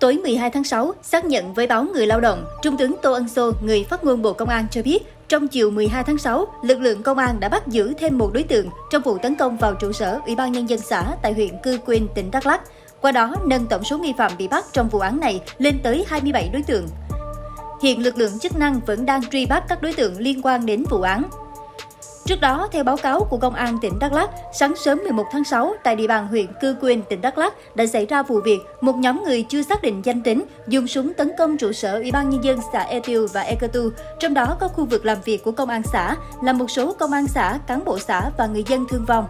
Tối 12 tháng 6, xác nhận với báo Người Lao động, Trung tướng Tô Ân Sô, người phát ngôn Bộ Công an cho biết, trong chiều 12 tháng 6, lực lượng công an đã bắt giữ thêm một đối tượng trong vụ tấn công vào trụ sở Ủy ban Nhân dân xã tại huyện Cư Quyên, tỉnh Đắk Lắk. Qua đó, nâng tổng số nghi phạm bị bắt trong vụ án này lên tới 27 đối tượng. Hiện lực lượng chức năng vẫn đang truy bắt các đối tượng liên quan đến vụ án. Trước đó, theo báo cáo của Công an tỉnh Đắk Lắk, sáng sớm 11 tháng 6, tại địa bàn huyện Cư Quyên, tỉnh Đắk Lắk đã xảy ra vụ việc một nhóm người chưa xác định danh tính dùng súng tấn công trụ sở Ủy ban Nhân dân xã E Tiêu và E Cơ Tu, trong đó có khu vực làm việc của công an xã, làm một số công an xã, cán bộ xã và người dân thương vong.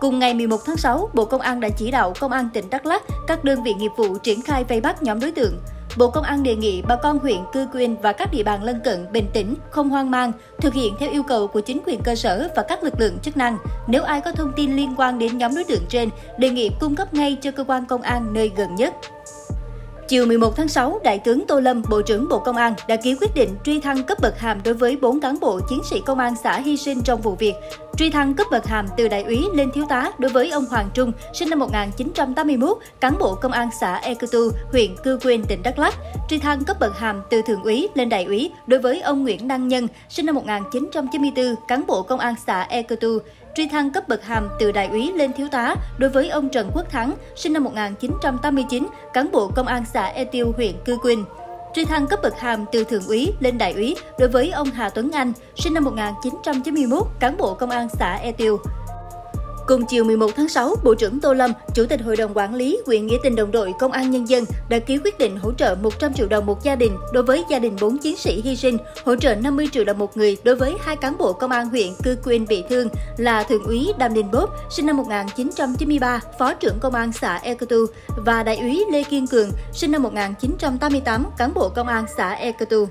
Cùng ngày 11 tháng 6, Bộ Công an đã chỉ đạo Công an tỉnh Đắk Lắk, các đơn vị nghiệp vụ triển khai vây bắt nhóm đối tượng. Bộ Công an đề nghị bà con huyện Cư Quyên và các địa bàn lân cận bình tĩnh, không hoang mang, thực hiện theo yêu cầu của chính quyền cơ sở và các lực lượng chức năng. Nếu ai có thông tin liên quan đến nhóm đối tượng trên, đề nghị cung cấp ngay cho cơ quan công an nơi gần nhất. Chiều 11 tháng 6, Đại tướng Tô Lâm, Bộ trưởng Bộ Công an đã ký quyết định truy thăng cấp bậc hàm đối với 4 cán bộ chiến sĩ công an xã hy sinh trong vụ việc. Truy thăng cấp bậc hàm từ đại úy lên thiếu tá đối với ông Hoàng Trung, sinh năm 1981, cán bộ công an xã E Cơ Tu, huyện Cư Quyên, tỉnh Đắk Lắk. Truy thăng cấp bậc hàm từ thượng úy lên đại úy đối với ông Nguyễn Đăng Nhân, sinh năm 1994, cán bộ công an xã E Cơ Tu truy thăng cấp bậc hàm từ đại úy lên thiếu tá đối với ông Trần Quốc Thắng, sinh năm 1989, cán bộ công an xã E Tiêu, huyện Cư Quyên. Truy thăng cấp bậc hàm từ thượng úy lên đại úy đối với ông Hà Tuấn Anh, sinh năm 1991, cán bộ công an xã E Tiêu. Cùng chiều 11 tháng 6, Bộ trưởng Tô Lâm, Chủ tịch Hội đồng Quản lý Quyện Nghĩa tình Đồng đội Công an Nhân dân đã ký quyết định hỗ trợ 100 triệu đồng một gia đình đối với gia đình 4 chiến sĩ hy sinh, hỗ trợ 50 triệu đồng một người đối với hai cán bộ công an huyện Cư Quyên bị thương là Thượng úy Đàm Đình Bốp, sinh năm 1993, Phó trưởng Công an xã E Tu và Đại úy Lê Kiên Cường, sinh năm 1988, cán bộ Công an xã E Tu.